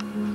Mm-hmm.